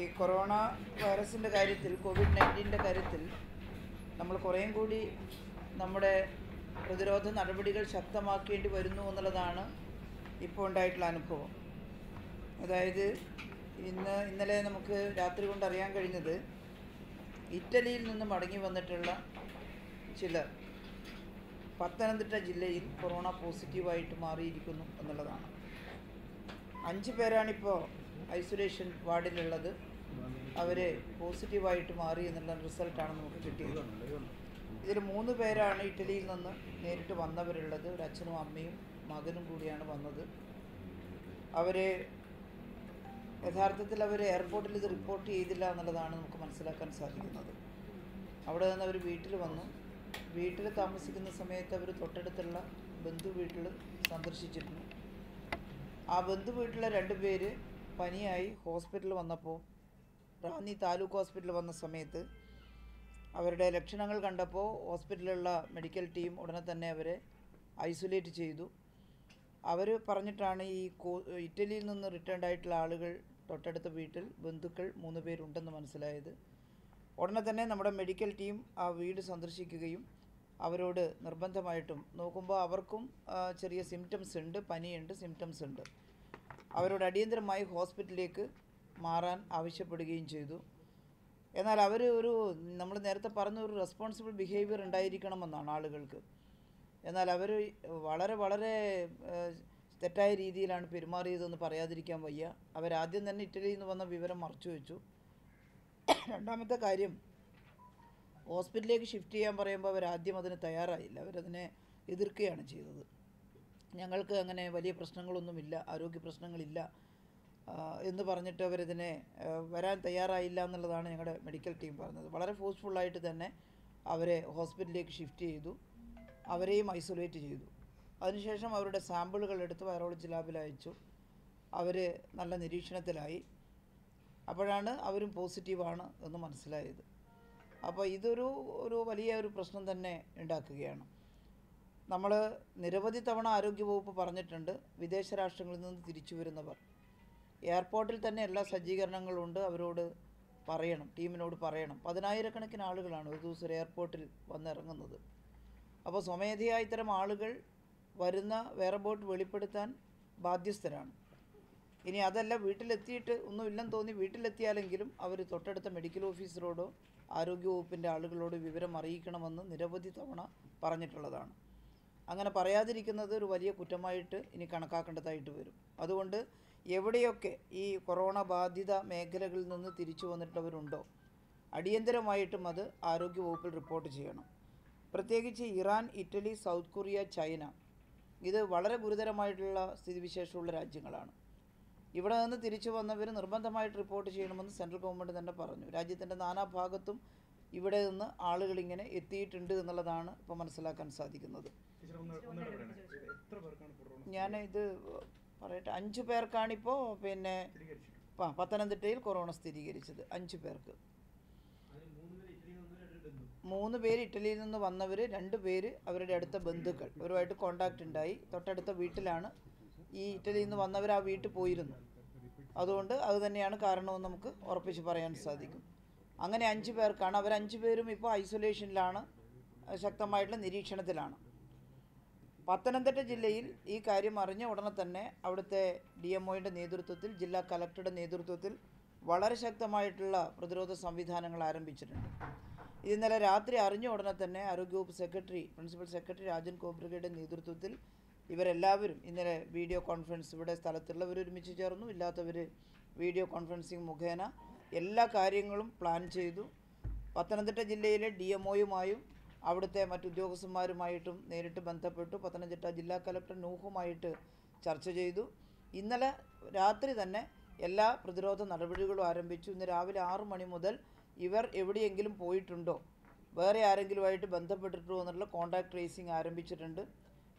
ഈ കൊറോണ വൈറസിന്റെ കാര്യത്തിൽ കോവിഡ് നയന്റീന്റെ കാര്യത്തിൽ നമ്മൾ കുറേയും കൂടി നമ്മുടെ പ്രതിരോധ നടപടികൾ ശക്തമാക്കേണ്ടി വരുന്നു എന്നുള്ളതാണ് ഇപ്പോൾ ഉണ്ടായിട്ടുള്ള അനുഭവം. അതായത് ഇന്ന് ഇന്നലെ നമുക്ക് രാത്രി കൊണ്ട് അറിയാൻ കഴിഞ്ഞത് ഇറ്റലിയിൽ നിന്ന് മടങ്ങി വന്നിട്ടുള്ള ചിലർ പത്തനംതിട്ട ജില്ലയിൽ കൊറോണ പോസിറ്റീവായിട്ട് മാറിയിരിക്കുന്നു എന്നുള്ളതാണ്. അഞ്ച് പേരാണിപ്പോൾ ഐസൊലേഷൻ വാർഡിലുള്ളത്. അവർ പോസിറ്റീവായിട്ട് മാറി എന്നുള്ള റിസൾട്ടാണ് നമുക്ക് കിട്ടിയത്. ഇതിൽ മൂന്ന് പേരാണ് ഇറ്റലിയിൽ നിന്ന് നേരിട്ട് വന്നവരുള്ളത്. ഒരു അച്ഛനും അമ്മയും മകനും കൂടിയാണ് വന്നത്. അവർ യഥാർത്ഥത്തിൽ അവർ എയർപോർട്ടിൽ ഇത് റിപ്പോർട്ട് ചെയ്തില്ല എന്നുള്ളതാണ് നമുക്ക് മനസ്സിലാക്കാൻ സാധിക്കുന്നത്. അവിടെ നിന്ന് അവർ വീട്ടിൽ വന്നു. വീട്ടിൽ താമസിക്കുന്ന സമയത്ത് അവർ തൊട്ടടുത്തുള്ള ബന്ധു വീട്ടിൽ സന്ദർശിച്ചിരുന്നു. ആ ബന്ധു വീട്ടിലെ രണ്ട് പേര് പനിയായി ഹോസ്പിറ്റലിൽ വന്നപ്പോൾ റാന്നി താലൂക്ക് ഹോസ്പിറ്റലിൽ വന്ന സമയത്ത് അവരുടെ ലക്ഷണങ്ങൾ കണ്ടപ്പോൾ ഹോസ്പിറ്റലിലുള്ള മെഡിക്കൽ ടീം ഉടനെ തന്നെ അവരെ ഐസൊലേറ്റ് ചെയ്തു. അവർ പറഞ്ഞിട്ടാണ് ഈ ഇറ്റലിയിൽ നിന്ന് റിട്ടേൺ ആയിട്ടുള്ള ആളുകൾ തൊട്ടടുത്ത വീട്ടിൽ ബന്ധുക്കൾ മൂന്ന് പേരുണ്ടെന്ന് മനസ്സിലായത്. ഉടനെ തന്നെ നമ്മുടെ മെഡിക്കൽ ടീം ആ വീട് സന്ദർശിക്കുകയും അവരോട് നിർബന്ധമായിട്ടും നോക്കുമ്പോൾ അവർക്കും ചെറിയ സിംറ്റംസ് ഉണ്ട് പനിയുണ്ട് സിംറ്റംസ് ഉണ്ട്. അവരോട് അടിയന്തരമായി ഹോസ്പിറ്റലിലേക്ക് മാറാൻ ആവശ്യപ്പെടുകയും ചെയ്തു. എന്നാൽ അവർ ഒരു നമ്മൾ നേരത്തെ പറഞ്ഞ ഒരു റെസ്പോൺസിബിൾ ബിഹേവിയർ ഉണ്ടായിരിക്കണമെന്നാണ് ആളുകൾക്ക്. എന്നാൽ അവർ വളരെ വളരെ തെറ്റായ രീതിയിലാണ് പെരുമാറിയതെന്ന് പറയാതിരിക്കാൻ വയ്യ. അവരാദ്യം തന്നെ ഇറ്റലിയിൽ നിന്ന് വന്ന വിവരം മറച്ചു വെച്ചു. രണ്ടാമത്തെ കാര്യം ഹോസ്പിറ്റലിലേക്ക് ഷിഫ്റ്റ് ചെയ്യാൻ പറയുമ്പോൾ അവരാദ്യം അതിന് തയ്യാറായില്ല. അവരതിനെ എതിർക്കുകയാണ് ചെയ്തത്. ഞങ്ങൾക്ക് അങ്ങനെ വലിയ പ്രശ്നങ്ങളൊന്നുമില്ല ആരോഗ്യ പ്രശ്നങ്ങളില്ല. എന്ന് പറഞ്ഞിട്ട് അവരിതിനെ വരാൻ തയ്യാറായില്ല എന്നുള്ളതാണ് ഞങ്ങളുടെ മെഡിക്കൽ ടീം പറഞ്ഞത്. വളരെ ഫോഴ്സ്ഫുള്ളായിട്ട് തന്നെ അവരെ ഹോസ്പിറ്റലിലേക്ക് ഷിഫ്റ്റ് ചെയ്തു. അവരെയും ഐസൊലേറ്റ് ചെയ്തു. അതിനുശേഷം അവരുടെ സാമ്പിളുകൾ എടുത്ത് വൈറോളജി ലാബിൽ അയച്ചു. അവർ നല്ല നിരീക്ഷണത്തിലായി. അപ്പോഴാണ് അവരും പോസിറ്റീവാണ് എന്ന് മനസ്സിലായത്. അപ്പോൾ ഇതൊരു ഒരു വലിയ ഒരു പ്രശ്നം തന്നെ ഉണ്ടാക്കുകയാണ്. നമ്മൾ നിരവധി തവണ ആരോഗ്യവകുപ്പ് പറഞ്ഞിട്ടുണ്ട് വിദേശ രാഷ്ട്രങ്ങളിൽ നിന്ന് തിരിച്ചു വരുന്നവർ. എയർപോർട്ടിൽ തന്നെ എല്ലാ സജ്ജീകരണങ്ങളും ഉണ്ട് അവരോട് പറയണം ടീമിനോട് പറയണം. പതിനായിരക്കണക്കിന് ആളുകളാണ് ഒരു ദിവസം എയർപോർട്ടിൽ വന്നിറങ്ങുന്നത്. അപ്പോൾ സ്വമേധയാ ഇത്തരം ആളുകൾ വരുന്ന വേറെ ബോട്ട് വെളിപ്പെടുത്താൻ ബാധ്യസ്ഥരാണ്. ഇനി അതല്ല വീട്ടിലെത്തിയിട്ട് ഒന്നുമില്ലെന്ന് തോന്നി വീട്ടിലെത്തിയാലെങ്കിലും അവർ തൊട്ടടുത്ത മെഡിക്കൽ ഓഫീസറോടോ ആരോഗ്യവകുപ്പിന്റെ ആളുകളോട് വിവരം അറിയിക്കണമെന്ന് നിരവധി തവണ പറഞ്ഞിട്ടുള്ളതാണ്. അങ്ങനെ പറയാതിരിക്കുന്നത് ഒരു വലിയ കുറ്റമായിട്ട് ഇനി കണക്കാക്കേണ്ടതായിട്ട് വരും. അതുകൊണ്ട് എവിടെയൊക്കെ ഈ കൊറോണ ബാധിത മേഖലകളിൽ നിന്ന് തിരിച്ചു വന്നിട്ടവരുണ്ടോ അടിയന്തരമായിട്ടും അത് ആരോഗ്യവകുപ്പിൽ റിപ്പോർട്ട് ചെയ്യണം. പ്രത്യേകിച്ച് Iran Italy South Korea China ഇത് വളരെ ഗുരുതരമായിട്ടുള്ള സ്ഥിതിവിശേഷമുള്ള രാജ്യങ്ങളാണ്. ഇവിടെ നിന്ന് തിരിച്ചു വന്നവർ നിർബന്ധമായിട്ട് റിപ്പോർട്ട് ചെയ്യണമെന്ന് സെൻട്രൽ ഗവൺമെന്റ് തന്നെ പറഞ്ഞു. രാജ്യത്തിന്റെ നാനാഭാഗത്തും ഇവിടെ നിന്ന് ആളുകൾ ഇങ്ങനെ എത്തിയിട്ടുണ്ട് എന്നുള്ളതാണ് ഇപ്പോൾ മനസ്സിലാക്കാൻ സാധിക്കുന്നത്. ഞാൻ ഇത് പറയട്ടെ അഞ്ച് പേർക്കാണിപ്പോൾ പിന്നെ പത്തനംതിട്ടയിൽ കൊറോണ സ്ഥിരീകരിച്ചത് അഞ്ച് പേർക്ക്. മൂന്ന് പേര് ഇറ്റലിയിൽ നിന്ന് വന്നവർ രണ്ട് പേര് അവരുടെ അടുത്ത ബന്ധുക്കൾ. അവരുമായിട്ട് കോണ്ടാക്റ്റ് ഉണ്ടായി. തൊട്ടടുത്ത വീട്ടിലാണ് ഈ ഇറ്റലിയിൽ നിന്ന് വന്നവർ ആ വീട്ടിൽ പോയിരുന്നു. അതുകൊണ്ട് അത് തന്നെയാണ് കാരണമെന്ന് നമുക്ക് ഉറപ്പിച്ച് പറയാൻ സാധിക്കും. അങ്ങനെ അഞ്ച് പേർക്കാണ്. അവർ അഞ്ച് പേരും ഇപ്പോൾ ഐസൊലേഷനിലാണ് ശക്തമായിട്ടുള്ള നിരീക്ഷണത്തിലാണ്. പത്തനംതിട്ട ജില്ലയിൽ ഈ കാര്യം അറിഞ്ഞ ഉടനെ തന്നെ അവിടുത്തെ ഡി എം ഒയുടെ നേതൃത്വത്തിൽ ജില്ലാ കലക്ടറുടെ നേതൃത്വത്തിൽ വളരെ ശക്തമായിട്ടുള്ള പ്രതിരോധ സംവിധാനങ്ങൾ ആരംഭിച്ചിട്ടുണ്ട്. ഇന്നലെ രാത്രി അറിഞ്ഞ ഉടനെ തന്നെ ആരോഗ്യ വകുപ്പ് സെക്രട്ടറി പ്രിൻസിപ്പൽ സെക്രട്ടറി രാജൻ കോബ്രിഗയുടെ നേതൃത്വത്തിൽ ഇവരെല്ലാവരും ഇന്നലെ വീഡിയോ കോൺഫറൻസ് ഇവിടെ സ്ഥലത്തുള്ളവർ ഒരുമിച്ച് ചേർന്നു. ഇല്ലാത്തവർ വീഡിയോ കോൺഫറൻസിങ് മുഖേന എല്ലാ കാര്യങ്ങളും പ്ലാൻ ചെയ്തു. പത്തനംതിട്ട ജില്ലയിലെ ഡി എം ഒയുമായും അവിടുത്തെ മറ്റുദ്യോഗസ്ഥന്മാരുമായിട്ടും നേരിട്ട് ബന്ധപ്പെട്ടു. പത്തനംതിട്ട ജില്ലാ കലക്ടർ നൂഹുമായിട്ട് ചർച്ച ചെയ്തു. ഇന്നലെ രാത്രി തന്നെ എല്ലാ പ്രതിരോധ നടപടികളും ആരംഭിച്ചു. ഇന്ന് രാവിലെ ആറു മണി മുതൽ ഇവർ എവിടെയെങ്കിലും പോയിട്ടുണ്ടോ വേറെ ആരെങ്കിലുമായിട്ട് ബന്ധപ്പെട്ടിട്ടോ എന്നുള്ള കോൺടാക്ട് ട്രേസിങ് ആരംഭിച്ചിട്ടുണ്ട്.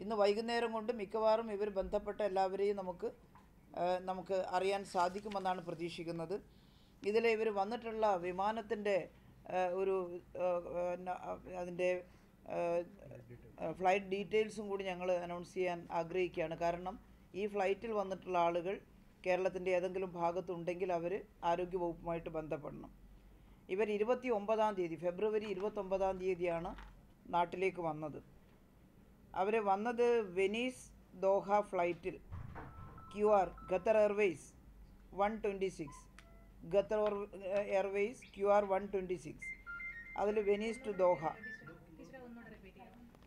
ഇന്ന് വൈകുന്നേരം കൊണ്ട് മിക്കവാറും ഇവർ ബന്ധപ്പെട്ട എല്ലാവരെയും നമുക്ക് നമുക്ക് അറിയാൻ സാധിക്കുമെന്നാണ് പ്രതീക്ഷിക്കുന്നത്. ഇതിൽ ഇവർ വന്നിട്ടുള്ള വിമാനത്തിന്റെ ഒരു അതിന്റെ ഫ്ലൈറ്റ് ഡീറ്റെയിൽസും കൂടി ഞങ്ങൾ അനൗൺസ് ചെയ്യാൻ ആഗ്രഹിക്കുകയാണ്. കാരണം ഈ ഫ്ലൈറ്റിൽ വന്നിട്ടുള്ള ആളുകൾ കേരളത്തിന്റെ ഏതെങ്കിലും ഭാഗത്തുണ്ടെങ്കിൽ അവർ ആരോഗ്യവകുപ്പുമായിട്ട് ബന്ധപ്പെടണം. ഇവർ ഇരുപത്തി ഒമ്പതാം തീയതി ഫെബ്രുവരി ഇരുപത്തൊമ്പതാം തീയതിയാണ് നാട്ടിലേക്ക് വന്നത്. അവർ വന്നത് വെനീസ് ദോഹ ഫ്ലൈറ്റിൽ Q R Qatar Airways one twenty six. Qatar Airways Q R one twenty six. അതിൽ വെനീസ് ടു ദോഹ.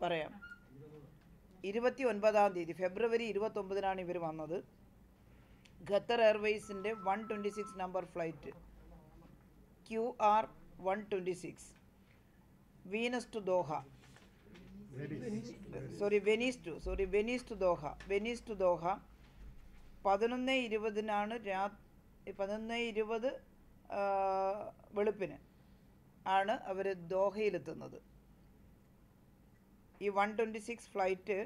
പറയാം. ഇരുപത്തി ഒൻപതാം തീയതി ഫെബ്രുവരി ഇരുപത്തൊമ്പതിനാണ് ഇവർ വന്നത്. Qatar എയർവേസിന്റെ one twenty six number flight. Q R one twenty six. Venus to Doha. Sorry Venice to sorry Venice to Doha. Venice to Doha. പതിനൊന്ന് ഇരുപതിനാണ് രാ പതിനൊന്ന് ഇരുപത് വെളുപ്പിന് ആണ് അവർ ദോഹയിലെത്തുന്നത്. ഈ വൺ ട്വന്റി സിക്സ് ഫ്ലൈറ്റ്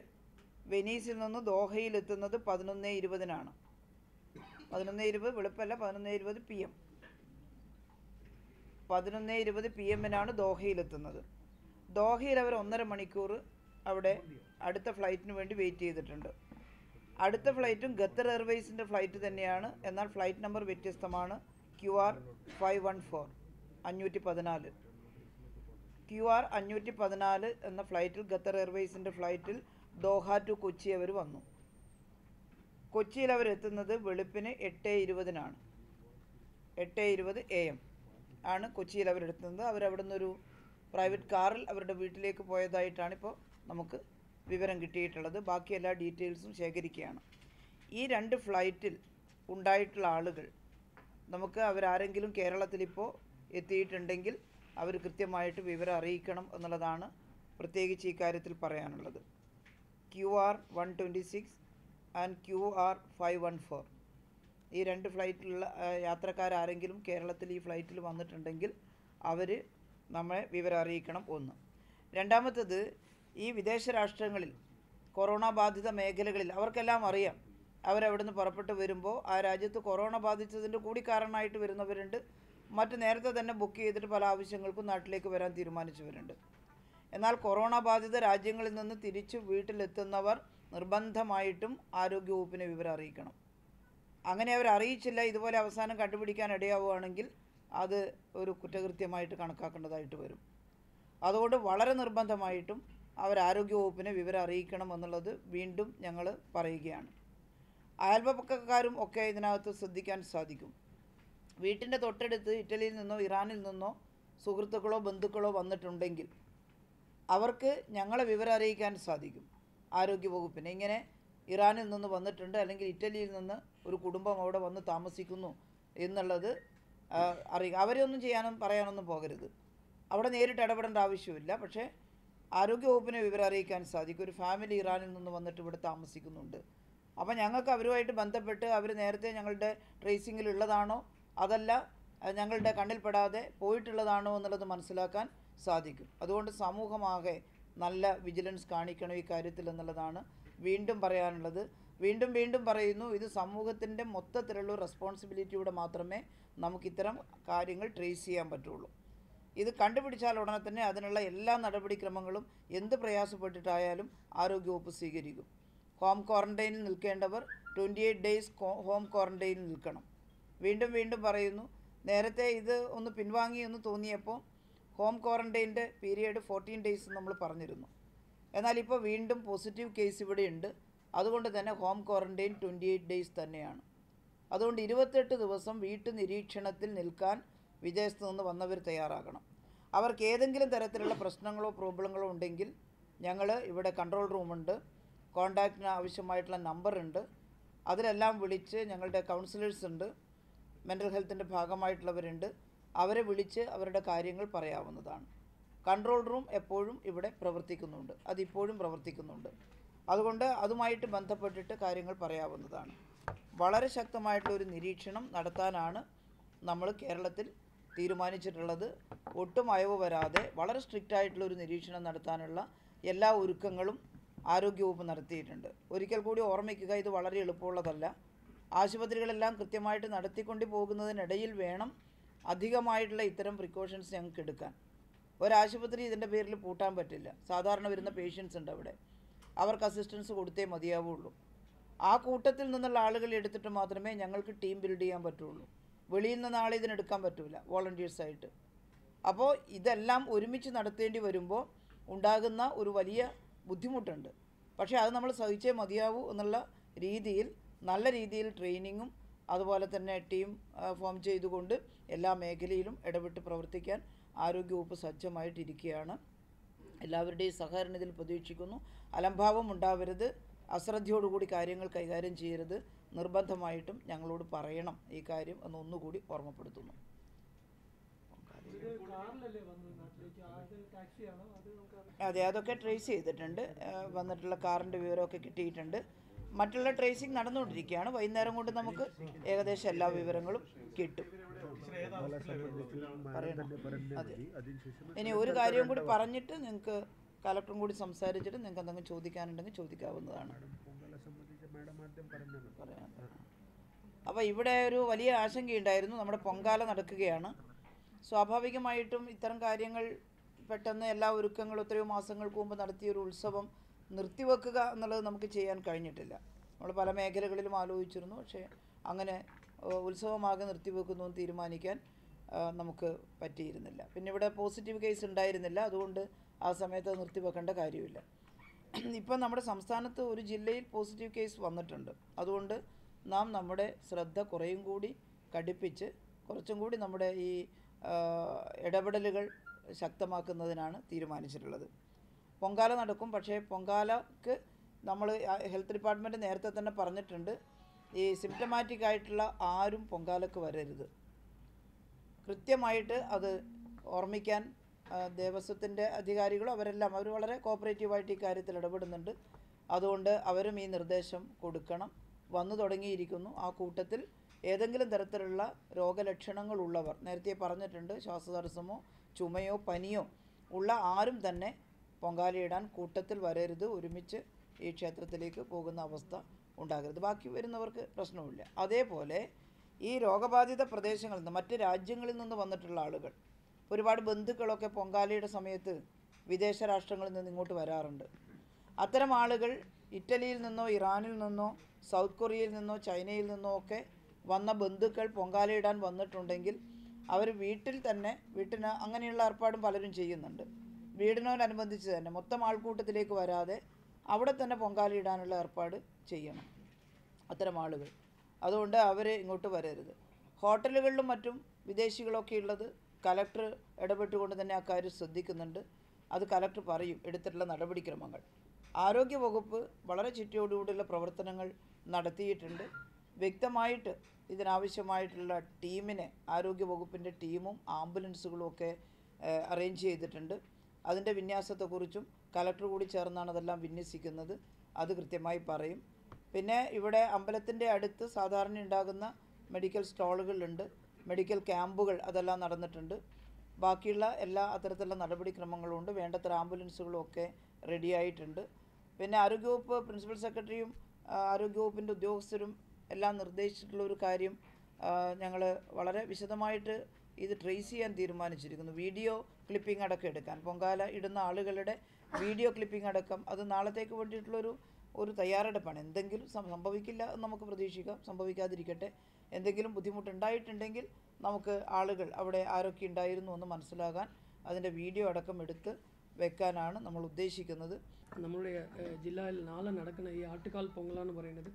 വെനീസിൽ നിന്ന് ദോഹയിലെത്തുന്നത് പതിനൊന്ന് ഇരുപതിനാണ്. പതിനൊന്ന് ഇരുപത് വെളുപ്പല്ല പതിനൊന്ന് ഇരുപത് പി എം. പതിനൊന്ന് ഇരുപത് പി എമ്മിനാണ് ദോഹയിലെത്തുന്നത്. ദോഹയിൽ അവർ ഒന്നര മണിക്കൂർ അവിടെ അടുത്ത ഫ്ലൈറ്റിന് വേണ്ടി വെയിറ്റ് ചെയ്തിട്ടുണ്ട്. അടുത്ത ഫ്ലൈറ്റും ഖത്തർ എയർവേസിന്റെ ഫ്ലൈറ്റ് തന്നെയാണ്. എന്നാൽ ഫ്ലൈറ്റ് നമ്പർ വ്യത്യസ്തമാണ്. Q R five one four അഞ്ഞൂറ്റി പതിനാല് ക്യു ആർ അഞ്ഞൂറ്റി പതിനാല് എന്ന ഫ്ലൈറ്റിൽ ഖത്തർ എയർവേസിന്റെ ഫ്ലൈറ്റിൽ ദോഹ ടു കൊച്ചി അവർ വന്നു. കൊച്ചിയിൽ അവർ എത്തുന്നത് വെളുപ്പിന് എട്ട് ഇരുപതിനാണ്. എട്ട് ഇരുപത് എ എം ആണ് കൊച്ചിയിൽ അവരെടുത്തുന്നത് അവരവിടെ നിന്നൊരു പ്രൈവറ്റ് കാറിൽ അവരുടെ വീട്ടിലേക്ക് പോയതായിട്ടാണ് ഇപ്പോൾ നമുക്ക് വിവരം കിട്ടിയിട്ടുള്ളത്. ബാക്കി എല്ലാ ഡീറ്റെയിൽസും ശേഖരിക്കുകയാണ്. ഈ രണ്ട് ഫ്ലൈറ്റിൽ ഉണ്ടായിട്ടുള്ള ആളുകൾ നമുക്ക് അവരാരെങ്കിലും കേരളത്തിലിപ്പോൾ എത്തിയിട്ടുണ്ടെങ്കിൽ അവർ കൃത്യമായിട്ട് വിവരം അറിയിക്കണം എന്നുള്ളതാണ് പ്രത്യേകിച്ച് ഈ കാര്യത്തിൽ പറയാനുള്ളത്. Q R one twenty six and Q R five one four. ഈ രണ്ട് ഫ്ലൈറ്റിലുള്ള യാത്രക്കാരാരെങ്കിലും കേരളത്തിൽ ഈ ഫ്ലൈറ്റിൽ വന്നിട്ടുണ്ടെങ്കിൽ അവർ നമ്മളെ വിവരം അറിയിക്കണം ഒന്ന്. രണ്ടാമത്തത് ഈ വിദേശ രാഷ്ട്രങ്ങളിൽ കൊറോണ ബാധിത മേഖലകളിൽ അവർക്കെല്ലാം അറിയാം. അവരവിടെ നിന്ന് പുറപ്പെട്ട് വരുമ്പോൾ ആ രാജ്യത്ത് കൊറോണ ബാധിച്ചതിന്റെ കൂടി കാരണമായിട്ട് വരുന്നവരുണ്ട്. മറ്റ് നേരത്തെ തന്നെ ബുക്ക് ചെയ്തിട്ട് പല ആവശ്യങ്ങൾക്കും നാട്ടിലേക്ക് വരാൻ തീരുമാനിച്ചവരുണ്ട്. എന്നാൽ കൊറോണ ബാധിത രാജ്യങ്ങളിൽ നിന്ന് തിരിച്ച് വീട്ടിലെത്തുന്നവർ നിർബന്ധമായിട്ടും ആരോഗ്യവകുപ്പിനെ വിവരം അറിയിക്കണം. അങ്ങനെ അവർ അറിയിച്ചില്ല ഇതുപോലെ അവസാനം കണ്ടുപിടിക്കാൻ ഇടയാവുകയാണെങ്കിൽ അത് ഒരു കുറ്റകൃത്യമായിട്ട് കണക്കാക്കേണ്ടതായിട്ട് വരും. അതുകൊണ്ട് വളരെ നിർബന്ധമായിട്ടും അവർ ആരോഗ്യവകുപ്പിനെ വിവരം അറിയിക്കണം എന്നുള്ളത് വീണ്ടും ഞങ്ങൾ പറയുകയാണ്. അയൽപക്കക്കാരും ഒക്കെ ഇതിനകത്ത് ശ്രദ്ധിക്കാൻ സാധിക്കും. വീട്ടിന്റെ തൊട്ടടുത്ത് ഇറ്റലിയിൽ നിന്നോ ഇറാനിൽ നിന്നോ സുഹൃത്തുക്കളോ ബന്ധുക്കളോ വന്നിട്ടുണ്ടെങ്കിൽ അവർക്ക് ഞങ്ങളെ വിവരം അറിയിക്കാൻ സാധിക്കും. ആരോഗ്യ ആരോഗ്യവകുപ്പിന്. ഇങ്ങനെ ഇറാനിൽ നിന്ന് വന്നിട്ടുണ്ട് അല്ലെങ്കിൽ ഇറ്റലിയിൽ നിന്ന് ഒരു കുടുംബം അവിടെ വന്ന് താമസിക്കുന്നു എന്നുള്ളത് അറിയുക അവരെ ഒന്നും ചെയ്യാനും പറയാനൊന്നും പോകരുത്. അവിടെ നേരിട്ട് ഇടപെടേണ്ട ആവശ്യമില്ല. പക്ഷേ ആരോഗ്യവകുപ്പിനെ വിവരം അറിയിക്കാൻ സാധിക്കും. ഒരു ഫാമിലി ഇറാനിൽ നിന്ന് വന്നിട്ട് ഇവിടെ താമസിക്കുന്നുണ്ട്. അപ്പോൾ ഞങ്ങൾക്ക് അവരുമായിട്ട് ബന്ധപ്പെട്ട് അവർ നേരത്തെ ഞങ്ങളുടെ ട്രേസിങ്ങിൽ ഉള്ളതാണോ? അതല്ല ഞങ്ങളുടെ കണ്ണിൽപ്പെടാതെ പോയിട്ടുള്ളതാണോ എന്നുള്ളത് മനസ്സിലാക്കാൻ സാധിക്കും. അതുകൊണ്ട് സമൂഹമാകെ നല്ല വിജിലൻസ് കാണിക്കണം ഈ കാര്യത്തിൽ എന്നുള്ളതാണ് വീണ്ടും പറയാനുള്ളത്. വീണ്ടും വീണ്ടും പറയുന്നു ഇത് സമൂഹത്തിന്റെ മൊത്തത്തിലുള്ള റെസ്പോൺസിബിലിറ്റിയുടെ മാത്രമേ നമുക്ക് ഇത്തരം കാര്യങ്ങൾ ട്രേസ് ചെയ്യാൻ പറ്റുള്ളൂ. ഇത് കണ്ടുപിടിച്ചാൽ ഉടനെ തന്നെ അതിനുള്ള എല്ലാ നടപടിക്രമങ്ങളും എന്ത് പ്രയാസപ്പെട്ടിട്ടായാലും ആരോഗ്യവകുപ്പ് സ്വീകരിക്കും. ഹോം ക്വാറന്റൈനിൽ നിൽക്കേണ്ടവർ ട്വന്റി എയ്റ്റ് ഡേയ്സ് ഹോം ക്വാറന്റൈനിൽ നിൽക്കണം. വീണ്ടും വീണ്ടും പറയുന്നു നേരത്തെ ഇത് ഒന്ന് പിൻവാങ്ങി എന്ന് തോന്നിയപ്പോൾ ഹോം ക്വാറന്റൈന്റെ പീരിയഡ് ഫോർട്ടീൻ ഡേയ്സ് നമ്മൾ പറഞ്ഞിരുന്നു. എന്നാൽ ഇപ്പോൾ വീണ്ടും പോസിറ്റീവ് കേസ് ഇവിടെ ഉണ്ട്. അതുകൊണ്ട് തന്നെ home quarantine twenty eight days തന്നെയാണ്. അതുകൊണ്ട് ഇരുപത്തെട്ട് ദിവസം വീട്ടു നിരീക്ഷണത്തിൽ നിൽക്കാൻ വിദേശത്ത് നിന്ന് വന്നവർ തയ്യാറാകണം. അവർക്ക് ഏതെങ്കിലും തരത്തിലുള്ള പ്രശ്നങ്ങളോ പ്രോബ്ലങ്ങളോ ഉണ്ടെങ്കിൽ ഞങ്ങൾ ഇവിടെ കൺട്രോൾ റൂമുണ്ട് കോണ്ടാക്റ്റിന് ആവശ്യമായിട്ടുള്ള നമ്പറുണ്ട് അതിലെല്ലാം വിളിച്ച് ഞങ്ങളുടെ കൗൺസിലേഴ്സ് ഉണ്ട്. മെന്റൽ ഹെൽത്തിന്റെ ഭാഗമായിട്ടുള്ളവരുണ്ട്. അവരെ വിളിച്ച് അവരുടെ കാര്യങ്ങൾ പറയാവുന്നതാണ്. കൺട്രോൾ റൂം എപ്പോഴും ഇവിടെ പ്രവർത്തിക്കുന്നുണ്ട്. അതിപ്പോഴും പ്രവർത്തിക്കുന്നുണ്ട്. അതുകൊണ്ട് അതുമായിട്ട് ബന്ധപ്പെട്ടിട്ട് കാര്യങ്ങൾ പറയാവുന്നതാണ്. വളരെ ശക്തമായിട്ടുള്ള ഒരു നിരീക്ഷണം നടത്താനാണ് നമ്മൾ കേരളത്തിൽ തീരുമാനിച്ചിട്ടുള്ളത് ഒട്ടും അയവ് വരാതെ വളരെ സ്ട്രിക്റ്റ് ആയിട്ടുള്ള ഒരു നിരീക്ഷണം നടത്താനുള്ള എല്ലാ ഒരുക്കങ്ങളും ആരോഗ്യവകുപ്പ് നടത്തിയിട്ടുണ്ട്. ഒരിക്കൽ കൂടി ഓർമ്മിക്കുക ഇത് വളരെ എളുപ്പമുള്ളതല്ല. ആശുപത്രികളെല്ലാം കൃത്യമായിട്ട് നടത്തിക്കൊണ്ട് പോകുന്നതിനിടയിൽ വേണം അധികമായിട്ടുള്ള ഇത്തരം പ്രിക്കോഷൻസ് ഞങ്ങൾക്ക് എടുക്കാൻ. ഒരാശുപത്രി ഇതിന്റെ പേരിൽ പൂട്ടാൻ പറ്റില്ല. സാധാരണ വരുന്ന പേഷ്യൻസ് ഉണ്ട് അവിടെ. അവർക്ക് അസിസ്റ്റൻസ് കൊടുത്തേ മതിയാവുള്ളൂ. ആ കൂട്ടത്തിൽ നിന്നുള്ള ആളുകൾ എടുത്തിട്ട് മാത്രമേ ഞങ്ങൾക്ക് ടീം ബിൽഡ് ചെയ്യാൻ പറ്റുള്ളൂ. വെളിയിൽ നിന്ന് ആളെ ഇതിനെടുക്കാൻ പറ്റില്ല വോളണ്ടിയേഴ്സായിട്ട്. അപ്പോൾ ഇതെല്ലാം ഒരുമിച്ച് നടത്തേണ്ടി വരുമ്പോൾ ഉണ്ടാകുന്ന ഒരു വലിയ ബുദ്ധിമുട്ടുണ്ട്. പക്ഷേ അത് നമ്മൾ സഹിച്ചേ മതിയാവൂ എന്നുള്ള രീതിയിൽ നല്ല രീതിയിൽ ട്രെയിനിങ്ങും അതുപോലെ തന്നെ ടീം ഫോം ചെയ്തുകൊണ്ട് എല്ലാ മേഖലയിലും ഇടപെട്ട് പ്രവർത്തിക്കാൻ ആരോഗ്യവകുപ്പ് സജ്ജമായിട്ടിരിക്കുകയാണ്. എല്ലാവരുടെയും സഹകരണത്തിൽ പ്രതീക്ഷിക്കുന്നു. അലംഭാവം ഉണ്ടാവരുത്. അശ്രദ്ധയോടുകൂടി കാര്യങ്ങൾ കൈകാര്യം ചെയ്യരുത്. നിർബന്ധമായിട്ടും ഞങ്ങളോട് പറയണം ഈ കാര്യം എന്ന് ഒന്നുകൂടി ഓർമ്മപ്പെടുത്തുന്നു. അത് അതൊക്കെ ട്രേസ് ചെയ്തിട്ടുണ്ട്. വന്നിട്ടുള്ള കാറിന്റെ വിവരമൊക്കെ കിട്ടിയിട്ടുണ്ട്. മറ്റുള്ള ട്രേസിങ് നടന്നുകൊണ്ടിരിക്കുകയാണ്. വൈകുന്നേരം കൊണ്ട് നമുക്ക് ഏകദേശം എല്ലാ വിവരങ്ങളും കിട്ടും. ഇനി ഒരു കാര്യം കൂടി പറഞ്ഞിട്ട് നിങ്ങൾക്ക് കലക്ടറും കൂടി സംസാരിച്ചിട്ട് നിങ്ങൾക്ക് എന്തെങ്കിലും ചോദിക്കാനുണ്ടെങ്കിൽ ചോദിക്കാവുന്നതാണ്. അപ്പോൾ ഇവിടെ ഒരു വലിയ ആശങ്കയുണ്ടായിരുന്നു. നമ്മുടെ പൊങ്കാല നടക്കുകയാണ്. സ്വാഭാവികമായിട്ടും ഇത്തരം കാര്യങ്ങൾ പെട്ടെന്ന് എല്ലാ ഒരുക്കങ്ങളും എത്രയോ മാസങ്ങൾക്ക് മുമ്പ് നടത്തിയ ഒരു ഉത്സവം നിർത്തിവെക്കുക എന്നുള്ളത് നമുക്ക് ചെയ്യാൻ കഴിഞ്ഞിട്ടില്ല. നമ്മൾ പല മേഖലകളിലും ആലോചിച്ചിരുന്നു. പക്ഷേ അങ്ങനെ ഉത്സവമാകെ നിർത്തിവെക്കുന്നു എന്ന് തീരുമാനിക്കാൻ നമുക്ക് പറ്റിയിരുന്നില്ല. പിന്നെ ഇവിടെ പോസിറ്റീവ് കേസ് ഉണ്ടായിരുന്നില്ല. അതുകൊണ്ട് ആ സമയത്ത് നിർത്തിവെക്കേണ്ട കാര്യമില്ല. ഇപ്പം നമ്മുടെ സംസ്ഥാനത്ത് ഒരു ജില്ലയിൽ പോസിറ്റീവ് കേസ് വന്നിട്ടുണ്ട്. അതുകൊണ്ട് നാം നമ്മുടെ ശ്രദ്ധ കുറേയും കൂടി കടുപ്പിച്ച് കുറച്ചും കൂടി നമ്മുടെ ഈ ഇടപെടലുകൾ ശക്തമാക്കുന്നതിനാണ് തീരുമാനിച്ചിട്ടുള്ളത്. പൊങ്കാല നടക്കും. പക്ഷേ പൊങ്കാലക്ക് നമ്മൾ ഹെൽത്ത് ഡിപ്പാർട്ട്മെന്റ് നേരത്തെ തന്നെ പറഞ്ഞിട്ടുണ്ട്. ഈ സിംറ്റമാറ്റിക് ആയിട്ടുള്ള ആരും പൊങ്കാലക്ക് വരരുത്. കൃത്യമായിട്ട് അത് ഓർമ്മിക്കാൻ ദേവസ്വത്തിന്റെ അധികാരികളും അവരെല്ലാം അവർ വളരെ കോപ്പറേറ്റീവായിട്ട് ഈ കാര്യത്തിൽ ഇടപെടുന്നുണ്ട്. അതുകൊണ്ട് അവരും ഈ നിർദ്ദേശം കൊടുക്കണം. വന്നു തുടങ്ങിയിരിക്കുന്നു. ആ കൂട്ടത്തിൽ ഏതെങ്കിലും തരത്തിലുള്ള രോഗലക്ഷണങ്ങളുള്ളവർ നേരത്തെ പറഞ്ഞിട്ടുണ്ട് ശ്വാസതടസ്സമോ ചുമയോ പനിയോ ഉള്ള ആരും തന്നെ പൊങ്കാലയിടാൻ കൂട്ടത്തിൽ വരരുത്. ഒരുമിച്ച് ഈ ക്ഷേത്രത്തിലേക്ക് പോകുന്ന അവസ്ഥ ഉണ്ടാകരുത്. ബാക്കി വരുന്നവർക്ക് പ്രശ്നമില്ല അതേപോലെ ഈ രോഗബാധിത പ്രദേശങ്ങളിൽ നിന്ന് മറ്റ് രാജ്യങ്ങളിൽ നിന്ന് വന്നിട്ടുള്ള ആളുകൾ ഒരുപാട് ബന്ധുക്കളൊക്കെ പൊങ്കാലയുടെ സമയത്ത് വിദേശ രാഷ്ട്രങ്ങളിൽ നിന്ന് ഇങ്ങോട്ട് വരാറുണ്ട്. അത്തരം ആളുകൾ ഇറ്റലിയിൽ നിന്നോ ഇറാനിൽ നിന്നോ സൗത്ത് കൊറിയയിൽ നിന്നോ ചൈനയിൽ നിന്നോ ഒക്കെ വന്ന ബന്ധുക്കൾ പൊങ്കാലയിടാൻ വന്നിട്ടുണ്ടെങ്കിൽ അവർ വീട്ടിൽ തന്നെ വീട്ടിന് അങ്ങനെയുള്ള ഏർപ്പാടും പലരും ചെയ്യുന്നുണ്ട്. വീടിനോടനുബന്ധിച്ച് തന്നെ മൊത്തം ആൾക്കൂട്ടത്തിലേക്ക് വരാതെ അവിടെ തന്നെ പൊങ്കാലയിടാനുള്ള ഏർപ്പാട് ചെയ്യണം അത്തരം ആളുകൾ. അതുകൊണ്ട് അവർ ഇങ്ങോട്ട് വരരുത്. ഹോട്ടലുകളിലും മറ്റും വിദേശികളൊക്കെ ഉള്ളത് കലക്ടർ ഇടപെട്ടുകൊണ്ട് തന്നെ ആ കാര്യം ശ്രദ്ധിക്കുന്നുണ്ട്. അത് കലക്ടർ പറയും എടുത്തിട്ടുള്ള നടപടിക്രമങ്ങൾ. ആരോഗ്യവകുപ്പ് വളരെ ചിട്ടയോടുകൂടിയുള്ള പ്രവർത്തനങ്ങൾ നടത്തിയിട്ടുണ്ട്. വ്യക്തമായിട്ട് ഇതിനാവശ്യമായിട്ടുള്ള ടീമിനെ ആരോഗ്യവകുപ്പിന്റെ ടീമും ആംബുലൻസുകളും ഒക്കെ അറേഞ്ച് ചെയ്തിട്ടുണ്ട്. അതിന്റെ വിന്യാസത്തെക്കുറിച്ചും കലക്ടർ കൂടി ചേർന്നാണ് അതെല്ലാം വിന്യസിക്കുന്നത്. അത് കൃത്യമായി പറയും. പിന്നെ ഇവിടെ അമ്പലത്തിന്റെ അടുത്ത് സാധാരണ ഉണ്ടാകുന്ന മെഡിക്കൽ സ്റ്റോളുകളുണ്ട്. മെഡിക്കൽ ക്യാമ്പുകൾ അതെല്ലാം നടന്നിട്ടുണ്ട്. ബാക്കിയുള്ള എല്ലാ അത്തരത്തിലുള്ള നടപടിക്രമങ്ങളും ഉണ്ട് വേണ്ടത്ര ആംബുലൻസുകളും ഒക്കെ റെഡി ആയിട്ടുണ്ട് പിന്നെ ആരോഗ്യവകുപ്പ് പ്രിൻസിപ്പൽ സെക്രട്ടറിയും ആരോഗ്യവകുപ്പിന്റെ ഉദ്യോഗസ്ഥരും എല്ലാം നിർദ്ദേശിച്ചിട്ടുള്ള ഒരു കാര്യം ഞങ്ങൾ വളരെ വിശദമായിട്ട് ഇത് ട്രേസ് ചെയ്യാൻ തീരുമാനിച്ചിരിക്കുന്നു. വീഡിയോ ക്ലിപ്പിംഗ് അടക്കം എടുക്കാൻ. പൊങ്കാല ഇടുന്ന ആളുകളുടെ വീഡിയോ ക്ലിപ്പിംഗ് അടക്കം അത് നാളത്തേക്ക് വേണ്ടിയിട്ടുള്ളൊരു ഒരു തയ്യാറെടുപ്പാണ്. എന്തെങ്കിലും സംഭവിക്കില്ല എന്ന് നമുക്ക് പ്രതീക്ഷിക്കാം. സംഭവിക്കാതിരിക്കട്ടെ. എന്തെങ്കിലും ബുദ്ധിമുട്ടുണ്ടായിട്ടുണ്ടെങ്കിൽ നമുക്ക് ആളുകൾ അവിടെ ആരൊക്കെ ഉണ്ടായിരുന്നു എന്ന് മനസ്സിലാകാൻ അതിന്റെ വീഡിയോ അടക്കം എടുത്ത് വെക്കാനാണ് നമ്മൾ ഉദ്ദേശിക്കുന്നത്. നമ്മുടെ ജില്ലയിൽ നാളെ നടക്കുന്ന ഈ ആട്ടുകാൽ പൊങ്കൽ പറയുന്നത്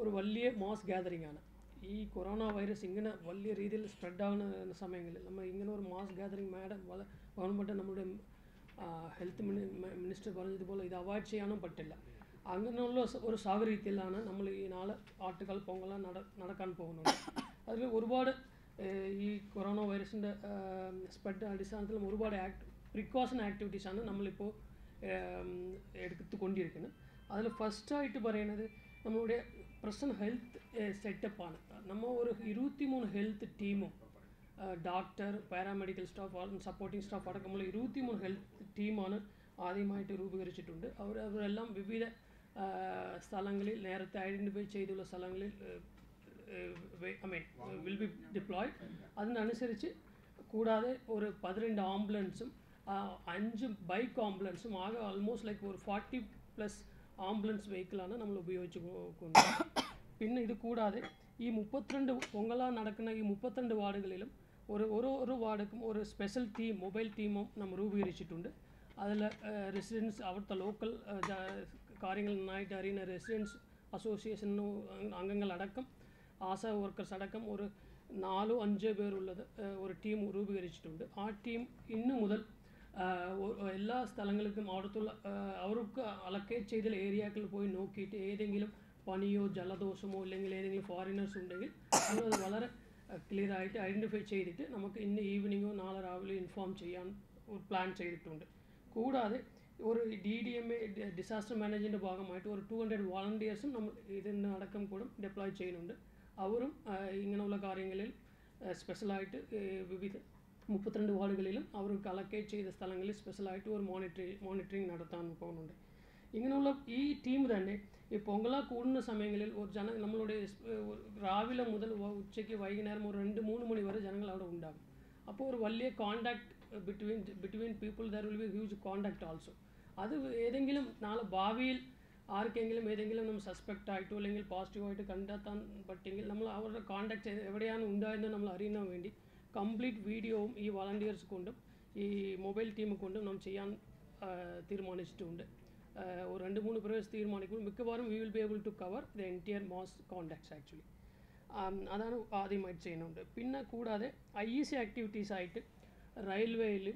ഒരു വലിയ മാസ് ഗ്യാതറിംഗ് ആണ്. ഈ കൊറോണ വൈറസ് ഇങ്ങനെ വലിയ രീതിയിൽ സ്പ്രെഡ് ആകുന്ന സമയങ്ങളിൽ നമ്മൾ ഇങ്ങനെ ഒരു മാസ് ഗ്യാതറിംഗ് മാഡം ഗവൺമെന്റ് നമ്മുടെ ഹെൽത്ത് മിനിസ്റ്റർ പറഞ്ഞതുപോലെ ഇത് അവോയ്ഡ് ചെയ്യാനും പറ്റില്ല. അങ്ങനെയുള്ള സ- ഒരു സാഹചര്യത്തിലാണ് നമ്മൾ ഈ നാളെ ആട്ടുകാൽ പൊങ്കൽ നട നടക്കാൻ പോകുന്നത് അതിൽ ഒരുപാട് ഏഹ്, ഈ കൊറോണ വൈറസിന്റെ സ്പ്രെഡ് അടിസ്ഥാനത്തിലും ഒരുപാട് ആക്ട് പ്രിക്കോഷൻ ആക്ടിവിറ്റീസാണ് നമ്മളിപ്പോൾ എടുത്തുകൊണ്ടിരിക്കുന്നത് അതിൽ ഫസ്റ്റായിട്ട് പറയുന്നത് നമ്മളുടെ പ്രസന്റ് ഹെൽത്ത് സെറ്റപ്പാണ് നമ്മൾ ഒരു ഇരുപത്തി മൂന്ന് ഹെൽത്ത് ടീമും doctor paramedical staff supporting staff അടക്കമുള്ള ഇരുപത്തി മൂന്ന് ഹെൽത്ത് ടീമാണ് ആദ്യമായിട്ട് രൂപീകരിച്ചിട്ടുണ്ട് അവർ അവരെല്ലാം വിവിധ ആ, സ്ഥലങ്ങളിൽ നേരത്തെ ഐഡന്റിഫൈ ചെയ്തുള്ള സ്ഥലങ്ങളിൽ I mean will be deploy അതിനനുസരിച്ച് കൂടാതെ ഒരു പതിനെണ്ട് ആംബുലൻസും ആ, അഞ്ച് ബൈക്ക് ആംബുലൻസും ആകെ ആൾമോസ്റ്റ് ലൈക്ക് ഒരു ഫോർട്ടി പ്ലസ് ആംബുലൻസ് വെഹിക്കിളാണ് നമ്മൾ ഉപയോഗിച്ച് കൊ- കൊണ്ട് പിന്നെ ഇത് കൂടാതെ ഈ മുപ്പത്തിരണ്ട് പൊങ്കള നടക്കുന്ന ഈ മുപ്പത്തിരണ്ട് വാർഡുകളിലും ഒരു ഓരോ ഒരു വാർഡുക്കും ഒരു സ്പെഷ്യൽ ടീം മൊബൈൽ ടീമും നമ്മൾ രൂപീകരിച്ചിട്ടുണ്ട്. അതിൽ റെസിഡൻസ് അവിടുത്തെ ലോക്കൽ കാര്യങ്ങൾ നന്നായിട്ട് അറിയുന്ന റെസിഡൻസ് അസോസിയേഷൻ അംഗങ്ങളടക്കം ആശാ വർക്കേഴ്സ് അടക്കം ഒരു നാലോ അഞ്ചോ പേരുള്ളത് ഏഹ്, ഒരു ടീം രൂപീകരിച്ചിട്ടുണ്ട് ആ ടീം ഇന്നു മുതൽ ആഹ്, ഒ- എല്ലാ സ്ഥലങ്ങൾക്കും അവിടുത്തുള്ള ആഹ്, അവർക്ക് അലക്കേറ്റ് ചെയ്ത ഏരിയകളിൽ പോയി നോക്കിയിട്ട് ഏതെങ്കിലും പനിയോ ജലദോഷമോ അല്ലെങ്കിൽ ഏതെങ്കിലും ഫോറിനേഴ്സ് ഉണ്ടെങ്കിൽ അത് വളരെ ക്ലിയർ ആയിട്ട് ഐഡന്റിഫൈ ചെയ്തിട്ട് നമുക്ക് ഇന്ന് ഈവനിങ്ങോ നാളെ രാവിലെ ഇൻഫോം ചെയ്യാൻ ഒരു പ്ലാൻ ചെയ്തിട്ടുണ്ട് കൂടാതെ ഒരു D D M A disaster management ഭാഗമായിട്ട് ഒരു ടു ഹൺഡ്രഡ് വോളണ്ടിയേഴ്സും നമ്മൾ ഇതിന് അടക്കം കൂടെ ഡിപ്ലോയ് ചെയ്യുന്നുണ്ട്. അവരും ആ, ഇങ്ങനെയുള്ള കാര്യങ്ങളിൽ ആ, സ്പെഷ്യലായിട്ട് ഏ, വിവിധ മുപ്പത്തിരണ്ട് വാർഡുകളിലും അവർക്ക് അലക്കേറ്റ് ചെയ്ത സ്ഥലങ്ങളിൽ സ്പെഷ്യലായിട്ട് ഒരു മോണിറ്ററി മോണിറ്ററിങ് നടത്താൻ പോകുന്നുണ്ട്. ഇങ്ങനെയുള്ള ഈ ടീം തന്നെ ഈ പൊങ്കല കൂടുന്ന സമയങ്ങളിൽ ഒരു ജന നമ്മളുടെ സ്- ഏ, ഒരു രാവിലെ മുതൽ വ- ഉച്ചയ്ക്ക് വൈകുന്നേരം ഒരു രണ്ട് മൂന്ന് മണി വരെ ജനങ്ങൾ അവിടെ ഉണ്ടാകും. അപ്പോൾ ഒരു വലിയ contact between between people there will be huge contact also അത് ഏതെങ്കിലും നാളെ ഭാവിയിൽ ആർക്കെങ്കിലും ഏതെങ്കിലും നമ്മൾ സസ്പെക്റ്റ് ആയിട്ടോ അല്ലെങ്കിൽ പോസിറ്റീവായിട്ട് കണ്ടെത്താൻ പറ്റിയെങ്കിൽ നമ്മൾ അവരുടെ കോണ്ടാക്ട് എവിടെയാണ് ഉണ്ടായതെന്ന് നമ്മൾ അറിയുന്ന വേണ്ടി കംപ്ലീറ്റ് വീഡിയോവും ഈ വളണ്ടിയേഴ്സ് കൊണ്ടും ഈ മൊബൈൽ ടീം കൊണ്ടും നാം ചെയ്യാൻ തീരുമാനിച്ചിട്ടുണ്ട്. ഒരു രണ്ട് മൂന്ന് പ്രാവശ്യം തീരുമാനിക്കുമ്പോൾ മിക്കവാറും we will be able to cover the entire most contacts actually അതാണ് ആദ്യമായിട്ട് ചെയ്യുന്നുണ്ട്. പിന്നെ കൂടാതെ ഐ ഇ സി ആക്ടിവിറ്റീസ് ആയിട്ട് റെയിൽവേയിൽ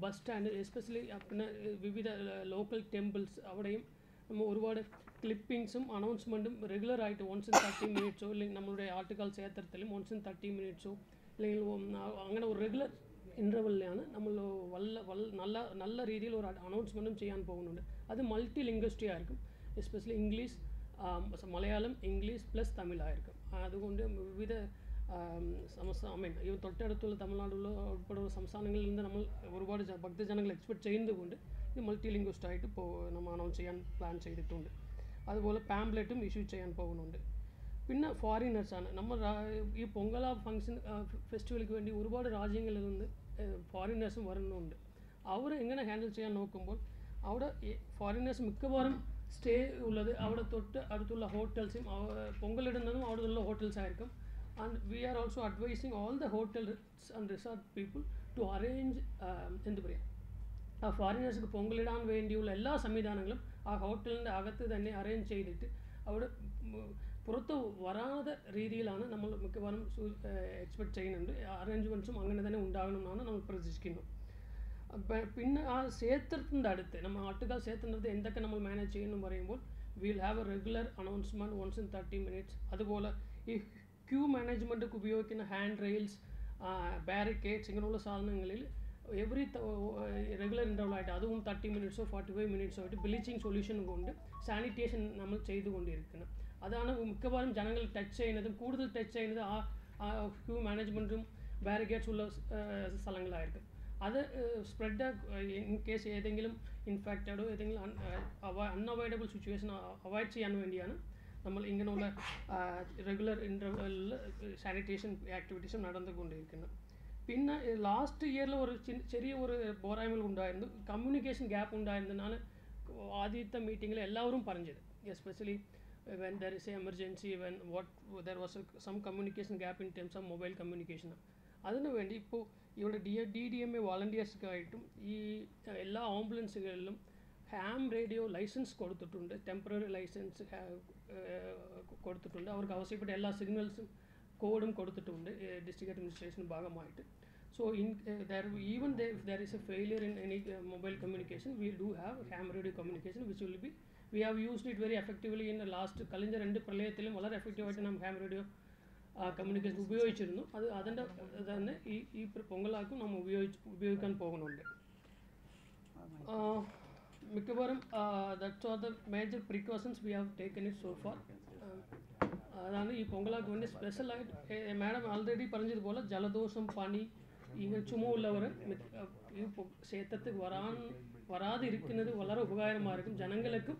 ബസ് സ്റ്റാൻഡ് എസ്പെഷ്യലി പിന്നെ ഏഹ്, വിവിധ ലോക്കൽ ടെമ്പിൾസ് അവിടെയും നമ്മൾ ഒരുപാട് ക്ലിപ്പിങ്സും അനൗൺസ്മെന്റും റെഗുലറായിട്ട് വൺസ് ഇൻ തേർട്ടി മിനിറ്റ്സോ അല്ലെങ്കിൽ നമ്മളുടെ ആർട്ടിക്കൽ ക്ഷേത്രത്തിലും വൺസ് ഇൻ തേർട്ടി മിനിറ്റ്സോ അല്ലെങ്കിൽ ഉം, ആ- അങ്ങനെ ഒരു റെഗുലർ ഇന്റർവെല്ലിലാണ് നമ്മൾ വല്ല വല്ല നല്ല നല്ല രീതിയിൽ ഒരു അനൗൺസ്മെന്റും ചെയ്യാൻ പോകുന്നുണ്ട് അത് മൾട്ടി ലിംഗ്വിസ്റ്റി ആയിരിക്കും especially English Malayalam English plus തമിഴായിരിക്കും അതുകൊണ്ട് വിവിധ സംസ്ഥാന മീൻ ഈ തൊട്ടടുത്തുള്ള തമിഴ്നാടുള്ള ഉൾപ്പെടെയുള്ള സംസ്ഥാനങ്ങളിൽ നിന്ന് നമ്മൾ ഒരുപാട് ഭക്തജനങ്ങൾ എക്സ്പെക്ട് ചെയ്യുന്നതുകൊണ്ട് ഇത് മൾട്ടി ലിംഗ്വിസ്റ്റായിട്ട് ഇപ്പോൾ നമ്മൾ അനൗൺസ് ചെയ്യാൻ പ്ലാൻ ചെയ്തിട്ടുണ്ട്. അതുപോലെ പാംപ്ലെറ്റും ഇഷ്യൂ ചെയ്യാൻ പോകുന്നുണ്ട്. പിന്നെ ഫോറിനേഴ്സാണ് നമ്മൾ ഈ പൊങ്കല ഫങ്ഷൻ ഫെസ്റ്റിവലിക്ക് വേണ്ടി ഒരുപാട് രാജ്യങ്ങളിൽ നിന്ന് ഫോറിനേഴ്സും വരുന്നുണ്ട്. അവർ എങ്ങനെ ഹാൻഡിൽ ചെയ്യാൻ നോക്കുമ്പോൾ അവിടെ ഫോറിനേഴ്സ് മിക്കവാറും സ്റ്റേ ഉള്ളത് അവിടെ തൊട്ട് അടുത്തുള്ള ഹോട്ടൽസും പൊങ്കലിടുന്നതും അവിടെയുള്ള ഹോട്ടൽസ് ആയിരിക്കും and we are also advising all the hotels and resort people to arrange എന്ത് പറയുക ആ ഫോറിനേഴ്സിന് പൊങ്കലിടാൻ വേണ്ടിയുള്ള എല്ലാ സംവിധാനങ്ങളും ആ ഹോട്ടലിന്റെ അകത്ത് തന്നെ അറേഞ്ച് ചെയ്തിട്ട് അവിടെ ഉം, പുറത്ത് വരാതെ രീതിയിലാണ് നമ്മൾ മിക്കവാറും എക്സ്പെക്ട് ചെയ്യുന്നുണ്ട്. അറേഞ്ച്മെന്റ്സും അങ്ങനെ തന്നെ ഉണ്ടാകണമെന്നാണ് നമ്മൾ പ്രതീക്ഷിക്കുന്നത് അപ്പ- പിന്നെ ആ ക്ഷേത്രത്തിന്റെ അടുത്ത് നമ്മൾ ആട്ടുകാൽ ക്ഷേത്രത്തിന്റെ അടുത്ത് എന്തൊക്കെ നമ്മൾ മാനേജ് ചെയ്യുന്നു പറയുമ്പോൾ will have a regular announcement once in thirty minutes അതുപോലെ ഈ ക്യൂ മാനേജ്മെന്റ് ഉപയോഗിക്കുന്ന ഹാൻഡ് റെയിൽസ് ബാരിക്കേഡ്സ് ഇങ്ങനെയുള്ള സാധനങ്ങളിൽ എവറി റെഗുലർ ഇന്റർവലായിട്ട് അതും തേർട്ടി മിനിറ്റ്സോ ഫോർട്ടി ഫൈവ് മിനിറ്റ്സോ ആയിട്ട് ബ്ലീച്ചിങ് സൊല്യൂഷൻ കൊണ്ട് സാനിറ്റേഷൻ നമ്മൾ ചെയ്തുകൊണ്ടിരിക്കണം അതാണ് മിക്കവാറും ജനങ്ങൾ ടച്ച് ചെയ്യുന്നതും കൂടുതൽ ടച്ച് ചെയ്യുന്നത് ആ ക്യൂ മാനേജ്മെന്റും ബാരിക്കേഡ്സ് ഉള്ള സ്ഥലങ്ങളായിരിക്കും. അത് സ്പ്രെഡ് ഇൻ കേസ് ഏതെങ്കിലും ഇൻഫെക്റ്റഡോ ഏതെങ്കിലും അൺഅവോയ്ഡബിൾ സിറ്റുവേഷൻ അവോയ്ഡ് ചെയ്യാൻ വേണ്ടിയാണ് നമ്മൾ ഇങ്ങനെയുള്ള റെഗുലർ ഇന്റർവെല്ലിൽ സാനിറ്റേഷൻ ആക്ടിവിറ്റീസും നടന്നുകൊണ്ടിരിക്കുന്നു. പിന്നെ ലാസ്റ്റ് ഇയറിൽ ഒരു ചെറിയ ഒരു പോരായ്മകൾ ഉണ്ടായിരുന്നു. കമ്മ്യൂണിക്കേഷൻ ഗ്യാപ്പ് ഉണ്ടായിരുന്നതാണ് ആദ്യത്തെ മീറ്റിങ്ങിൽ എല്ലാവരും പറഞ്ഞത്. Especially when there is a emergency when what there was some communication gap in terms of mobile communication അതിനു വേണ്ടി ഇപ്പോൾ ഇവിടെ D D D M A വോളണ്ടിയേഴ്സ്ക്കായിട്ടും ഈ എല്ലാ ആംബുലൻസുകളിലും ഹാം റേഡിയോ ലൈസൻസ് കൊടുത്തിട്ടുണ്ട് ടെമ്പററി ലൈസൻസ് കൊടുത്തിട്ടുണ്ട് അവർക്ക് ആവശ്യപ്പെട്ട എല്ലാ സിഗ്നൽസും കോഡും കൊടുത്തിട്ടുണ്ട് ഡിസ്ട്രിക്ട് അഡ്മിനിസ്ട്രേഷൻ ഭാഗമായിട്ട് so in there even if there is a failure in any mobile communication we do have ham radio communication which will be we have used it very effectively in last കഴിഞ്ഞ രണ്ട് പ്രളയത്തിലും വളരെ എഫക്റ്റീവായിട്ട് നാം Ham radio communication ഉപയോഗിച്ചിരുന്നു. അത് അതിന്റെ തന്നെ ഈ ഈ പൊങ്കലാക്കും നാം ഉപയോഗിച്ച് ഉപയോഗിക്കാൻ പോകുന്നുണ്ട്. Uh, മിക്കവാറും that's are the major precautions we have taken it so far അതാണ് ഈ പൊങ്കലാക്ക് വേണ്ടി സ്പെഷ്യലായിട്ട് മാഡം ആൾറെഡി പറഞ്ഞതുപോലെ ജലദോഷം പനി ഇങ്ങനെ ചുമ ഉള്ളവർ ഈ പൊ- ക്ഷേത്രത്തിൽ വരാൻ വരാതിരിക്കുന്നത് വളരെ ഉപകാരമായിരിക്കും ജനങ്ങൾക്കും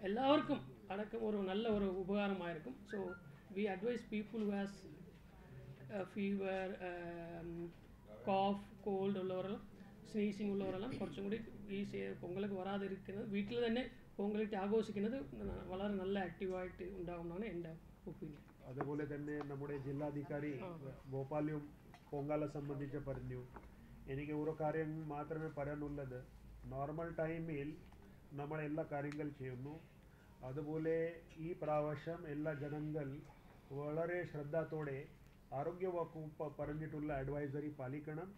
എല്ലാവർക്കും അടക്കം ഒരു നല്ല ഒരു ഉപകാരമായിരിക്കും so we advise people who has fever cough cold ഉള്ളവരെല്ലാം sneezing ഉള്ളവരെല്ലാം കുറച്ചും കൂടി ഈ പൊങ്കലൊക്കെ വരാതിരിക്കുന്നത് വീട്ടിൽ തന്നെ പൊങ്കലിട്ട് ആഘോഷിക്കുന്നത് വളരെ നല്ല ആക്റ്റീവായിട്ട് ഉണ്ടാകുമെന്നാണ് എന്റെ ഒപ്പീനിയൻ. അതുപോലെ തന്നെ നമ്മുടെ ജില്ലാധികാരി ഗോപാലും പൊങ്കാല സംബന്ധിച്ച് പറഞ്ഞു. എനിക്ക് ഓരോ കാര്യം മാത്രമേ പറയാനുള്ളത്. നോർമൽ ടൈമിൽ നമ്മൾ എല്ലാ കാര്യങ്ങൾ ചെയ്യുന്നു. അതുപോലെ ഈ പ്രാവശ്യം എല്ലാ ജനങ്ങൾ വളരെ ശ്രദ്ധത്തോടെ ആരോഗ്യ വകുപ്പ് പറഞ്ഞിട്ടുള്ള അഡ്വൈസറി പാലിക്കണം.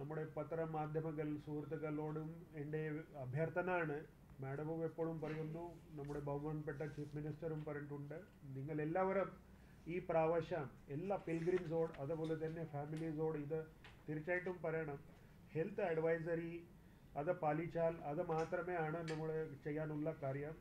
നമ്മുടെ പത്ര പത്രമാധ്യമങ്ങൾ സുഹൃത്തുക്കളോടും എന്റെ അഭ്യർത്ഥനയാണ്. മാഡവും എപ്പോഴും പറയുന്നു നമ്മുടെ ബഹുമാനപ്പെട്ട ചീഫ് മിനിസ്റ്ററും പറഞ്ഞിട്ടുണ്ട് നിങ്ങൾ എല്ലാവരും ഈ പ്രാവശ്യം എല്ലാ പിൽഗ്രിംസോട് അതുപോലെ തന്നെ ഫാമിലീസോട് ഇത് തീർച്ചയായിട്ടും പറയണം. ഹെൽത്ത് അഡ്വൈസറി അത് പാലിച്ചാൽ അത് മാത്രമേ ആണ് നമ്മൾ ചെയ്യാനുള്ള കാര്യം.